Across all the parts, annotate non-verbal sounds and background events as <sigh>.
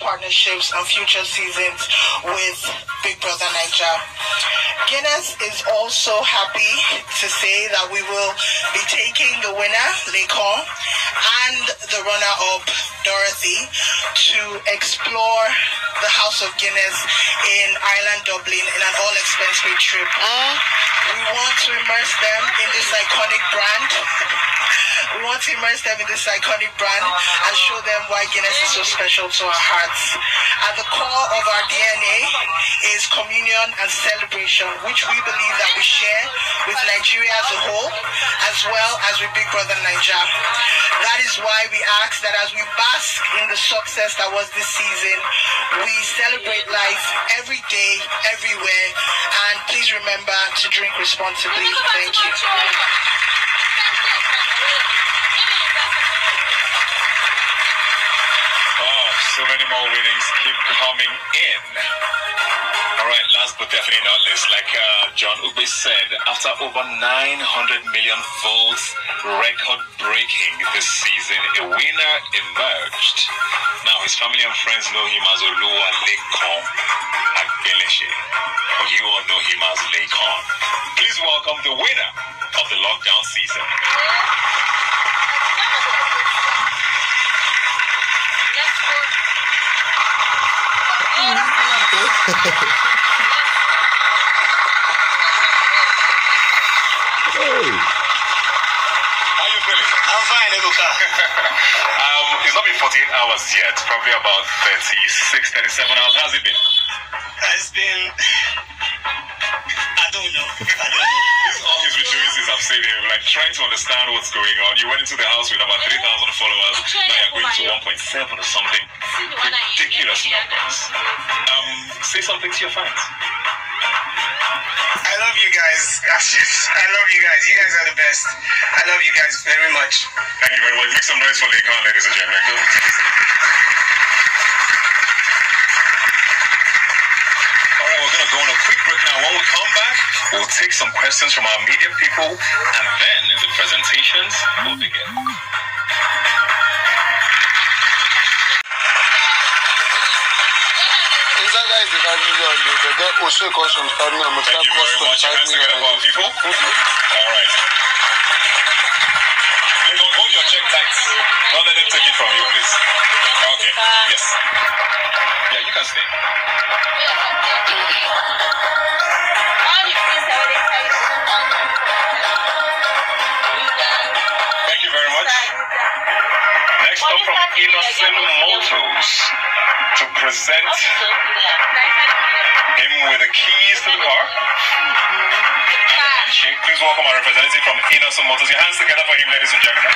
partnerships and future seasons with Big Brother Naija. Guinness is also happy to say that we will be taking the winner, Laycon, and the runner-up, Dorathy, to explore the House of Guinness in Ireland, Dublin, in an all-expense-paid trip. Ah. We want to immerse them in this iconic brand. To immerse them in this iconic brand and show them why Guinness is so special to our hearts. At the core of our DNA is communion and celebration, which we believe that we share with Nigeria as a whole, as well as with Big Brother Naija. That is why we ask that as we bask in the success that was this season, we celebrate life every day, everywhere, and please remember to drink responsibly. Thank you. Oh, so many more winnings keep coming in. All right, last but definitely not least, like uh, John Ube said, after over 900 million votes, record breaking this season, a winner emerged. Now, his family and friends know him as Oluwa Lekon Agbeleshe, you all know him as Laycon. Please welcome the winner of the lockdown season. How you feeling? I'm fine, <laughs> um, it's not been 48 hours yet, probably about 36, 37 hours. How's it been? It's been. I don't know. I don't know. All I've seen him, like trying to understand what's going on. You went into the house with about 3,000 followers. Now you're going to 1.7 or something. Ridiculous numbers. Um, say something to your fans. I love you guys. Ashes. <laughs> I love you guys. You guys are the best. I love you guys very much. Thank you very much. Make some noise for Laycon, ladies and gentlemen. Go. All right, we're going to go on a quick break now. When we come back, we'll take some questions from our media people, and then the presentations will begin. Thank you very much. people. All right. Laycon, hold your check tight. Don't let them take it from you, please. Okay. Yes. Yeah, you can stay. Thank you very much. Next up from Innoson Motors to present him with the keys to the car. Please welcome our representative from Innoson Motors. Your hands together for him, ladies and gentlemen.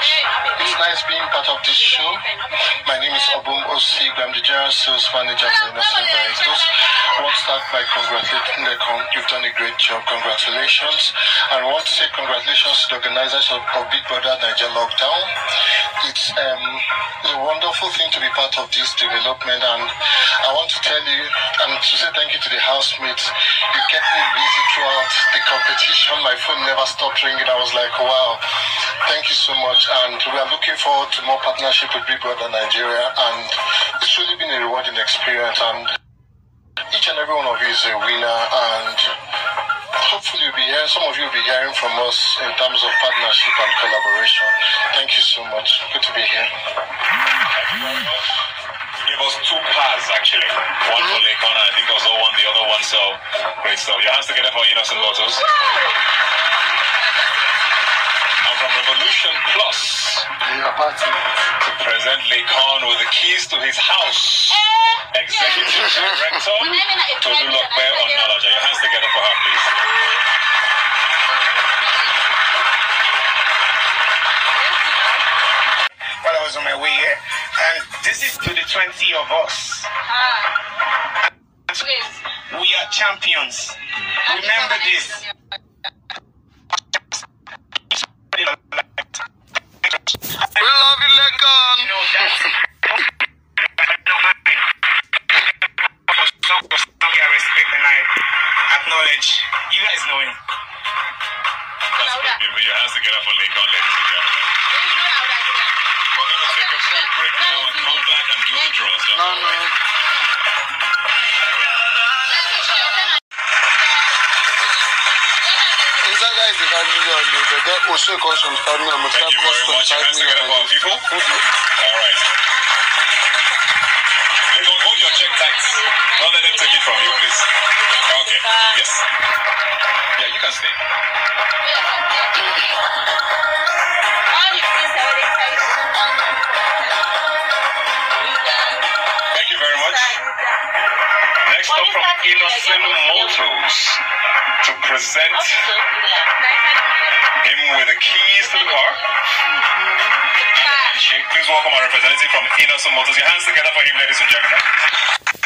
Thank nice being part of this show. My name is Obum Osig. I'm the General Sales Manager for Innoson Vehicles. I want to start by congratulating the Laycon. You've done a great job. Congratulations. And I want to say congratulations to the organizers of, of Big Brother Naija Lockdown. It's um, a wonderful thing to be part of this development. And I want to tell you and to say thank you to the housemates. You kept me busy throughout the competition. My phone never stopped ringing. I was like, wow. Thank you so much. And we are looking forward to more partnership with Big Brother Nigeria. And it's really been a rewarding experience. And each and every one of you is a winner. And hopefully you'll be hearing, some of you will be hearing from us in terms of partnership and collaboration. Thank you so much. Good to be here. Give us two paths actually. One for Laycon and I think also one the other one. So great stuff. Your hands together for Innoson Motors. And from Revolution Plus party. to present Laycon with the keys to his house. Executive Director Tolulope Onalaja. Your hands together for her, please. While I was on my way here, and this is to the 20 of us. We are champions. Remember this. Inside guys, they got million. They they get also cost from five million. But Thank that you cost very from much. You five guys together for our million. people. All right. Laycon, hold your check tight. Don't let them take it from you, please. Okay. Yes. Yeah, you can stay. Thank Next up from Innoson Motors to present him with the keys to the car. Please welcome our representative from Innoson Motors. Your hands together for him, ladies and gentlemen.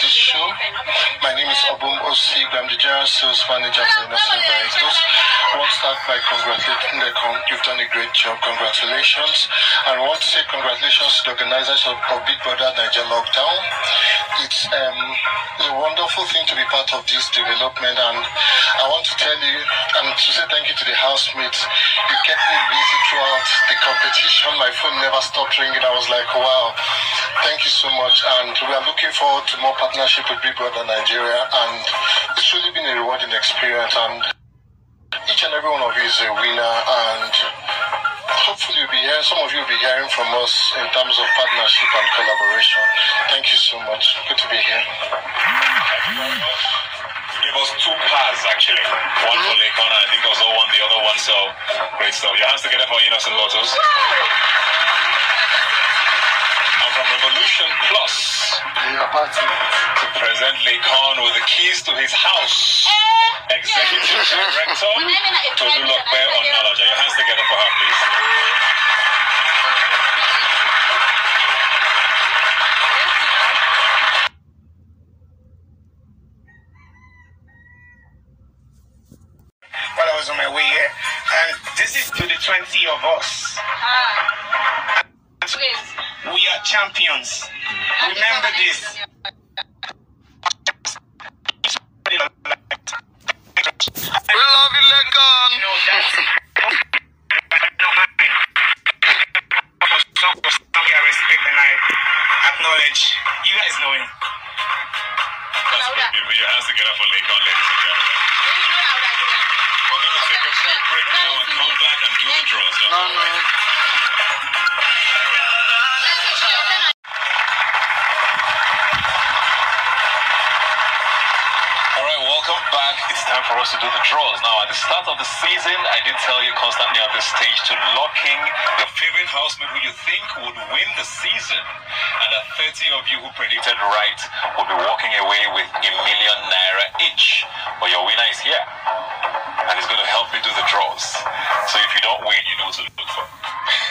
This show. My name the General Sales Manager for Innoson want to start by congratulating Laycon. You've done a great job. Congratulations. And I want to say congratulations to the organizers of, of Big Brother Naija Lockdown. It's um, a wonderful thing to be part of this development. And I want to tell you and to say thank you to the housemates. You kept me busy throughout the competition. My phone never stopped ringing. I was like, wow. Thank you so much. And we are looking forward to more partnership with Big Brother Nigeria. And it's really been a rewarding experience. And each and every one of you is a winner. And hopefully you'll be hearing, some of you will be hearing from us in terms of partnership and collaboration. Thank you so much. Good to be here. Give us two pairs actually. One for Laycon I think I also one the other one. So great stuff. Your hands together for Innoson Motors. And Revolution Plus Yeah, party. to present Laycon with the keys to his house. Executive Director <laughs> Tolulope Onalaja. Your hands together for her, please. while I was on my way here. And this is to the 20 of us. Champions. Remember this. Welcome back. It's time for us to do the draws. Now, at the start of the season, I did tell you constantly on this stage to lock in your favorite housemate who you think would win the season. And the 30 of you who predicted right will be walking away with a million naira each. But your winner is here. And he's going to help me do the draws. So if you don't win, you know what to look for.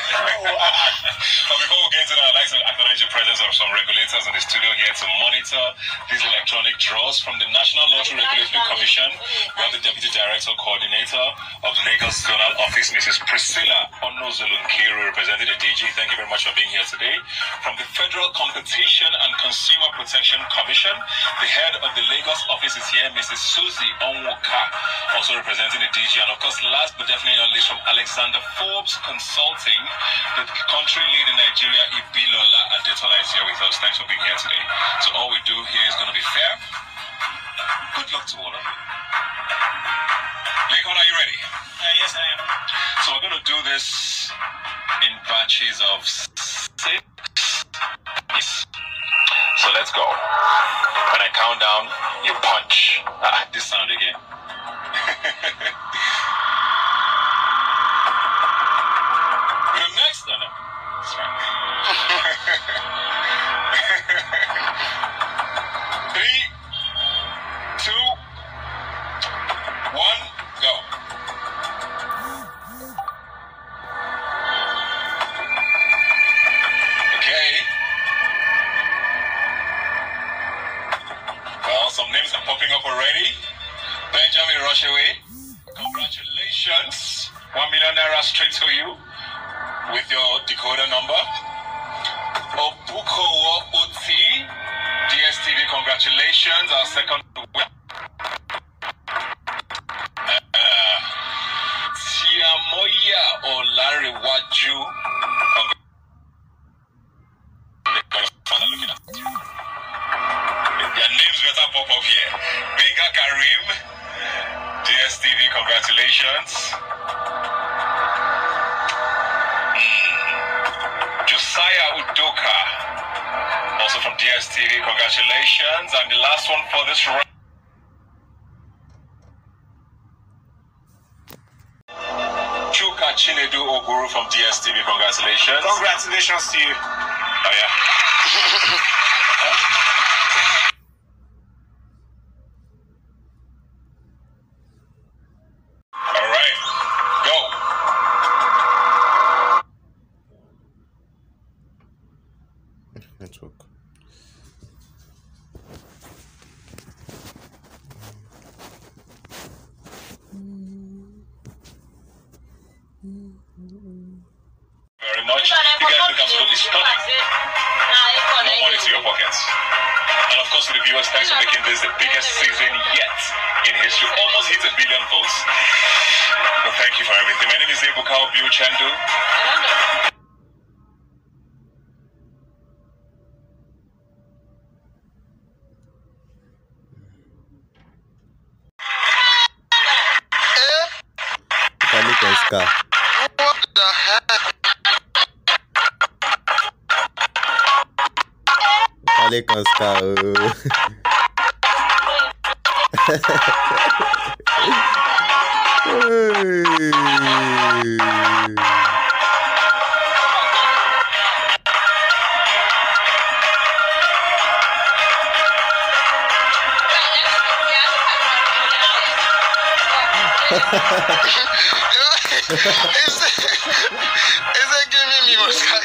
But before we get into that, I'd like to acknowledge the presence of some regulators in the studio here to monitor these electronic draws from the National Lottery Regulatory Commission. We have the Deputy Director Coordinator of Lagos Zonal Office, Mrs. Priscilla Onozulunkiru, representing the DG. Thank you very much for being here today. From the Federal Competition and Consumer Protection Commission, the head of the Lagos office is here, Mrs. Susie Onwoka, also representing the DG. And of course, last but definitely not least, from Alexander Forbes Consulting, the country lead in Nigeria, Ibilola Adetola is here with us. Thanks for being here today. So all we do here is going to be fair. Good luck to all of you. Laycon, are you ready? yes, I am. So we're going to do this in batches of six. Yes. So let's go. When I count down, you punch. Ah, this sound again. <laughs> also from DSTV, congratulations. And the last one for this round. Chuka Chinedu Oguru from DSTV, congratulations. Congratulations to you. Oh, yeah. <laughs> for the biggest season yet in history. Almost hit a billion votes. So thank you for everything. My name is Ebuka Obi-Uchendu. What the heck? Panic and Scar. oh. <laughs> Hey. is, it, is it giving me Moscato?